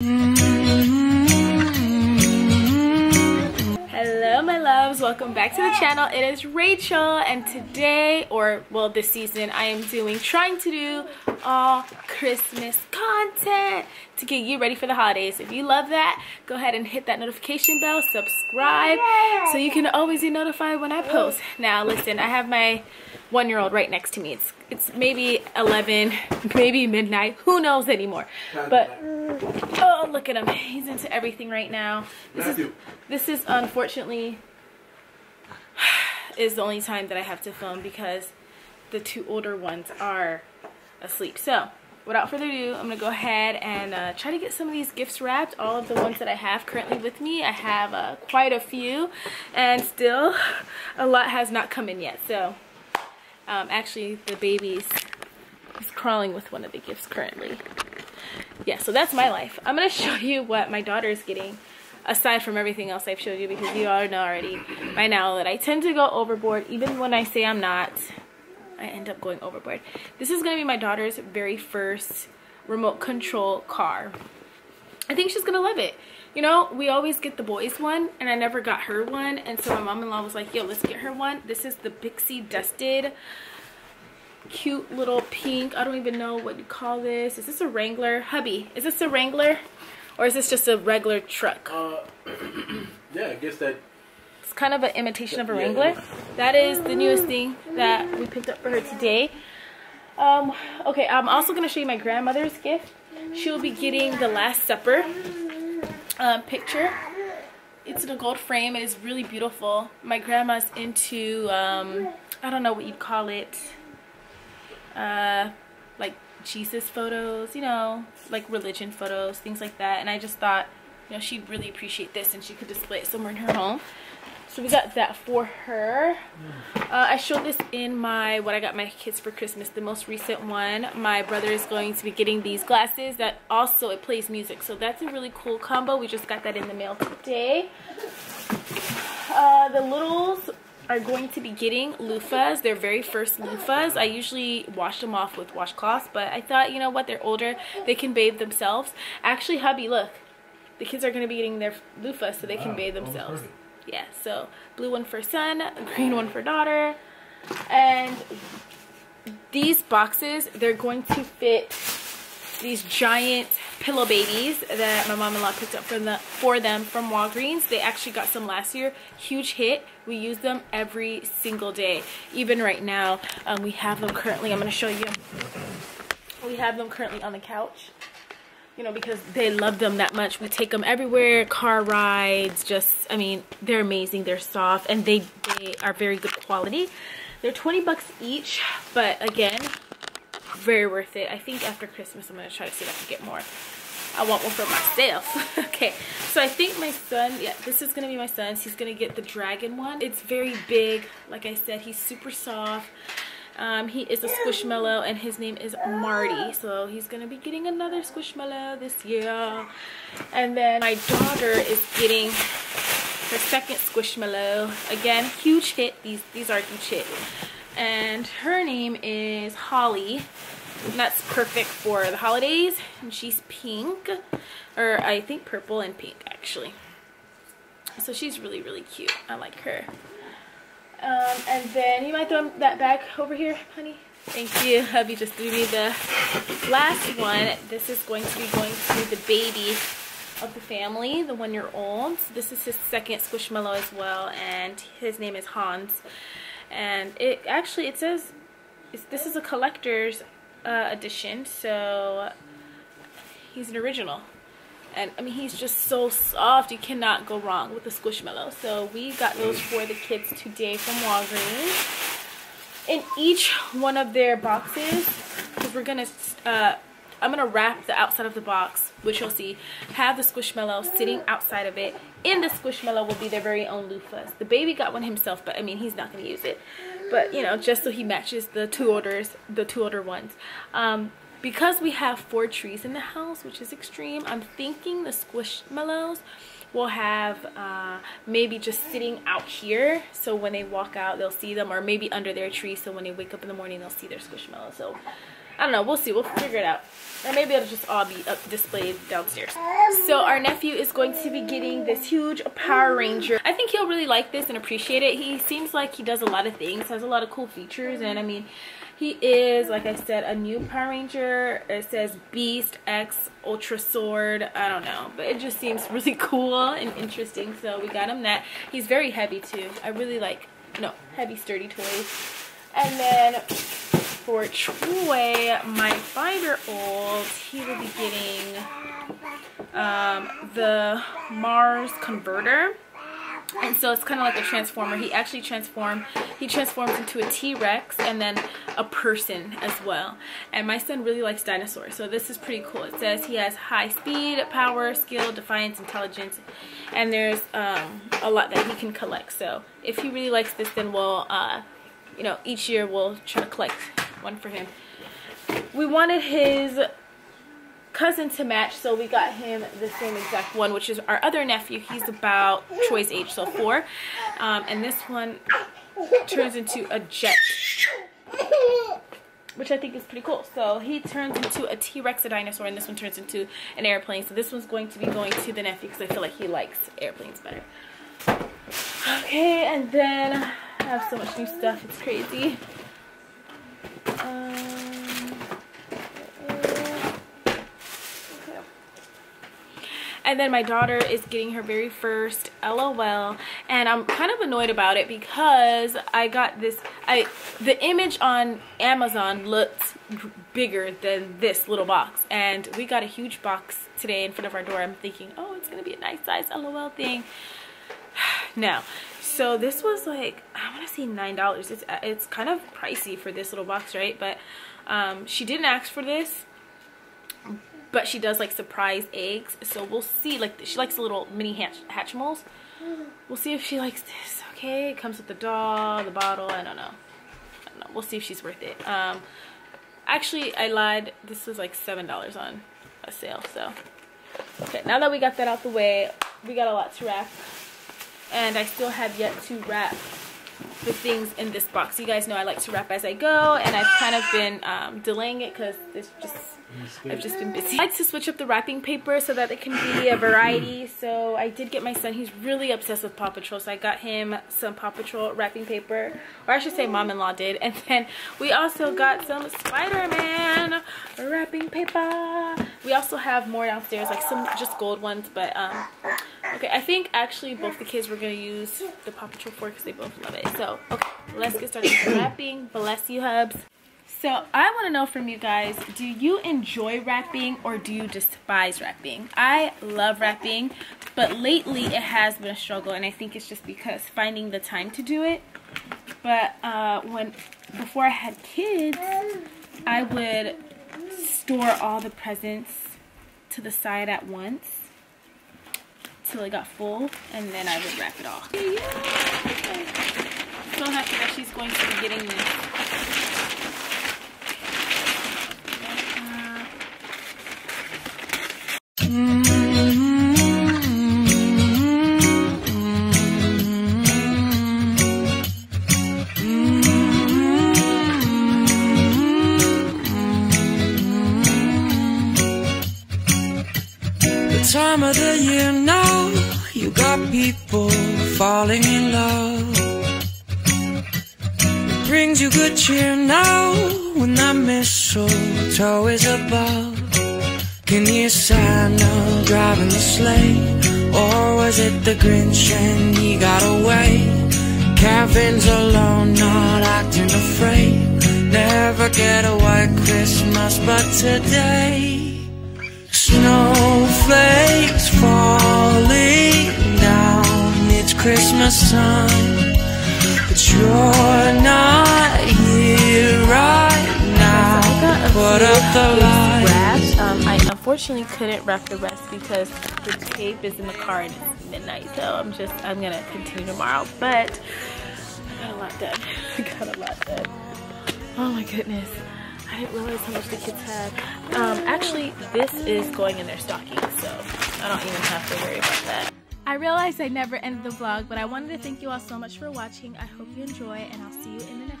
Hello my loves, welcome back to the channel. It is Rachel and today, or well this season, I am doing, trying to do all Christmas content to get you ready for the holidays. If you love that, go ahead and hit that notification bell, subscribe, so you can always be notified when I post. Now listen, I have my one-year-old right next to me. It's it's maybe 11, maybe midnight, who knows anymore. But oh, look at him. He's into everything right now. This is this is unfortunately is the only time that I have to film because the two older ones are asleep. So, without further ado, I'm gonna go ahead and uh, try to get some of these gifts wrapped. All of the ones that I have currently with me, I have uh, quite a few, and still a lot has not come in yet. So, um, actually, the baby's is crawling with one of the gifts currently. Yeah, so that's my life. I'm gonna show you what my daughter is getting aside from everything else I've showed you because you all know already by now that I tend to go overboard even when I say I'm not I end up going overboard. This is gonna be my daughter's very first remote control car. I think she's gonna love it. You know we always get the boys one and I never got her one and so my mom-in-law was like yo let's get her one. This is the Pixie Dusted cute little pink I don't even know what you call this is this a Wrangler hubby is this a Wrangler or is this just a regular truck? Uh, yeah, I guess that. It's kind of an imitation of a Wrangler. Yeah. That is the newest thing that we picked up for her today. Um, okay, I'm also going to show you my grandmother's gift. She will be getting the Last Supper um, picture. It's in a gold frame. It is really beautiful. My grandma's into, um, I don't know what you'd call it, uh, like Jesus photos, you know, like religion photos, things like that. And I just thought, you know, she'd really appreciate this and she could display it somewhere in her home. So we got that for her. Uh, I showed this in my, what I got my kids for Christmas, the most recent one. My brother is going to be getting these glasses that also, it plays music. So that's a really cool combo. We just got that in the mail today. Uh, the littles are going to be getting loofahs, their very first loofahs. I usually wash them off with washcloths, but I thought, you know what, they're older, they can bathe themselves. Actually, hubby, look, the kids are going to be getting their loofahs so they wow. can bathe themselves. Yeah, so blue one for son, green one for daughter. And these boxes, they're going to fit these giant pillow babies that my mom-in-law picked up from the, for them from Walgreens. They actually got some last year. Huge hit. We use them every single day. Even right now, um, we have them currently. I'm going to show you. We have them currently on the couch. You know, because they love them that much. We take them everywhere, car rides, just, I mean, they're amazing. They're soft and they, they are very good quality. They're 20 bucks each, but again, very worth it. I think after Christmas, I'm going to try to see if I can get more. I want one for myself. okay, so I think my son, yeah, this is to be my son's. He's to get the dragon one. It's very big. Like I said, he's super soft. Um, he is a Squishmallow and his name is Marty. So he's to be getting another Squishmallow this year. And then my daughter is getting her second Squishmallow. Again, huge hit. These, these are huge hit and her name is Holly. And that's perfect for the holidays. And she's pink, or I think purple and pink actually. So she's really, really cute. I like her. Um, and then you might throw that back over here, honey. Thank you. Hubby just threw me the last one. This is going to be going to the baby of the family, the one-year-old. This is his second Squishmallow as well, and his name is Hans and it actually it says this is a collector's uh, edition so he's an original and I mean he's just so soft you cannot go wrong with the Squishmallow so we got those for the kids today from Walgreens in each one of their boxes because we're gonna uh, I'm gonna wrap the outside of the box which you'll see have the Squishmallow sitting outside of it in the Squishmallow will be their very own loofahs. The baby got one himself, but I mean, he's not to use it. But, you know, just so he matches the two orders, the two older ones. Um, because we have four trees in the house, which is extreme, I'm thinking the Squishmallows will have uh, maybe just sitting out here. So when they walk out, they'll see them, or maybe under their tree. So when they wake up in the morning, they'll see their Squishmallow. So I don't know. We'll see. We'll figure it out. Or maybe it'll just all be up displayed downstairs. So our nephew is going to be getting this huge Power Ranger. I think he'll really like this and appreciate it. He seems like he does a lot of things, has a lot of cool features, and I mean, he is, like I said, a new Power Ranger. It says Beast X Ultra Zord. I don't know, but it just seems really cool and interesting. So we got him that. He's very heavy too. I really like, no, heavy sturdy toys. And then for Troy, my five-year-old, he will be getting um, the Mars Converter. And so it's kind of like a transformer. He actually transformed, he transforms into a T-Rex and then a person as well. And my son really likes dinosaurs, so this is pretty cool. It says he has high speed, power, skill, defiance, intelligence, and there's um, a lot that he can collect. So if he really likes this, then we'll, uh, you know, each year we'll try to collect one for him. We wanted his cousin to match, so we got him the same exact one, which is our other nephew. He's about Troy's age, so four. Um, and this one turns into a jet, which I think is pretty cool. So he turns into a T-Rex, a dinosaur, and this one turns into an airplane. So this one's going to be going to the nephew because I feel like he likes airplanes better. Okay, and then I have so much new stuff. It's crazy. And then my daughter is getting her very first LOL and I'm kind of annoyed about it because I got this I the image on Amazon looked bigger than this little box. And we got a huge box today in front of our door. I'm thinking, "Oh, it's going to be a nice size LOL thing." no. So this was like i want to say nine dollars. It's it's kind of pricey for this little box right? But um, she didn't ask for this but she does like surprise eggs so we'll see like she likes the little mini hatch hatchimals. We'll see if she likes this okay? It comes with the doll the bottle i don't know. I don't know. We'll see if she's worth it. Um actually i lied. This was like seven dollars on a sale so. Okay now that we got that out the way we got a lot to wrap and I still have yet to wrap the things in this box. You guys know I like to wrap as I go and I've kind of been um, delaying it because this just I've just been busy. I like to switch up the wrapping paper so that it can be a variety. So I did get my son, he's really obsessed with Paw Patrol. So I got him some Paw Patrol wrapping paper, or I should say mom-in-law did. And then we also got some Spider-Man wrapping paper. We also have more downstairs, like some just gold ones. But um, okay, I think actually both the kids were gonna use the Paw Patrol for because they both love it. So okay, let's get started wrapping. Bless you, hubs. So I want to know from you guys, do you enjoy wrapping or do you despise wrapping? I love wrapping, but lately it has been a struggle and I think it's just because finding the time to do it. But uh, when before I had kids, I would store all the presents to the side at once till it got full and then I would wrap it off. Yeah. So happy that she's going to be getting this. time of the year now You got people falling in love It brings you good cheer now When that mistletoe is above Can you Santa driving the sleigh? Or was it the Grinch and he got away? Kevin's alone, not acting afraid Never get a white Christmas but today Snowflakes It's Christmas time But you're not here right now. Put up the lights um, I unfortunately couldn't wrap the rest because the tape is in the car and it's midnight So I'm just, I'm gonna continue tomorrow But I got a lot done. I got a lot done. Oh my goodness. I didn't realize how much the kids had. Um, actually, this is going in their stocking, so I don't even have to worry about that. I realized I never ended the vlog, but I wanted to thank you all so much for watching. I hope you enjoy, and I'll see you in the next.